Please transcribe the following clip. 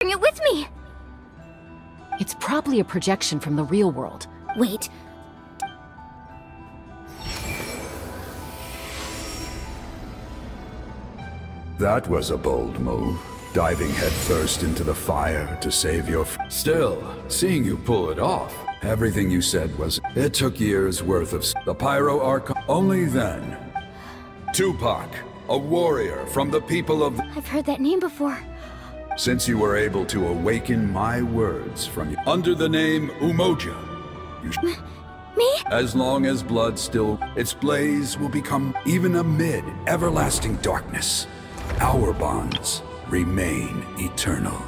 Bring it with me! It's probably a projection from the real world. Wait. That was a bold move. Diving headfirst into the fire to save your f- Still, seeing you pull it off. Everything you said was, it took years worth of the Pyro Arc. Only then. Tupac, a warrior from the people of the- I've heard that name before. Since you were able to awaken my words from you under the name Umoja, you sh- Me? as long as blood still, its blaze will become even amid everlasting darkness. Our bonds remain eternal.